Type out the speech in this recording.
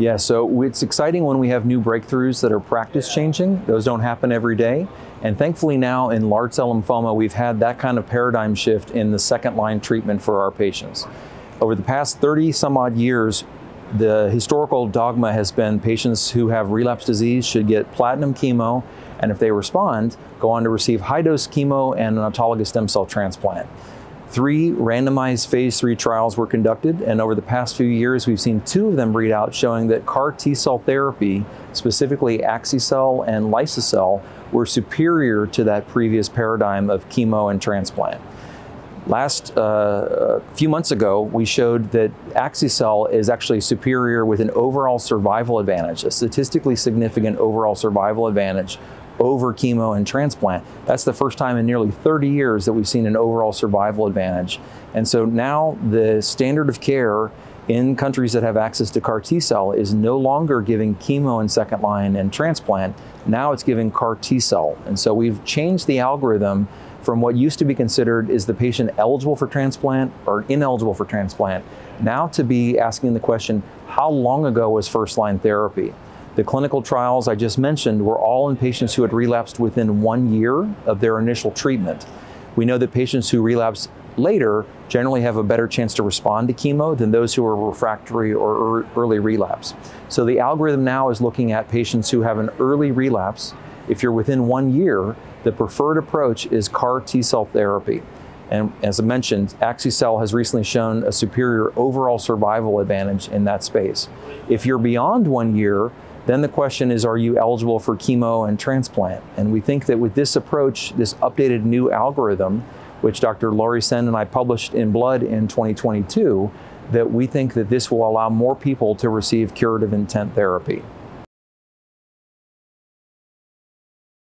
Yeah, so it's exciting when we have new breakthroughs that are practice changing. Those don't happen every day. And thankfully now in large cell lymphoma, we've had that kind of paradigm shift in the second line treatment for our patients. Over the past 30 some odd years, the historical dogma has been patients who have relapse disease should get platinum chemo, and if they respond, go on to receive high dose chemo and an autologous stem cell transplant. Three randomized phase three trials were conducted, and over the past few years, we've seen two of them read out showing that CAR T cell therapy, specifically Axi-cel and Liso-cel, were superior to that previous paradigm of chemo and transplant. Last uh, few months ago, we showed that Axi-cel is actually superior with an overall survival advantage, a statistically significant overall survival advantage over chemo and transplant. That's the first time in nearly 30 years that we've seen an overall survival advantage. And so now the standard of care in countries that have access to CAR T cell is no longer giving chemo in second line and transplant. Now it's giving CAR T cell. And so we've changed the algorithm from what used to be considered is the patient eligible for transplant or ineligible for transplant, now to be asking the question, how long ago was first line therapy? The clinical trials I just mentioned were all in patients who had relapsed within one year of their initial treatment. We know that patients who relapse later generally have a better chance to respond to chemo than those who are refractory or early relapse. So the algorithm now is looking at patients who have an early relapse. If you're within one year, the preferred approach is CAR T cell therapy. And as I mentioned, Axi-cel has recently shown a superior overall survival advantage in that space. If you're beyond one year, then the question is, are you eligible for chemo and transplant? And we think that with this approach, this updated new algorithm, which Dr. Laurie Sehn and I published in Blood in 2022, that we think that this will allow more people to receive curative intent therapy.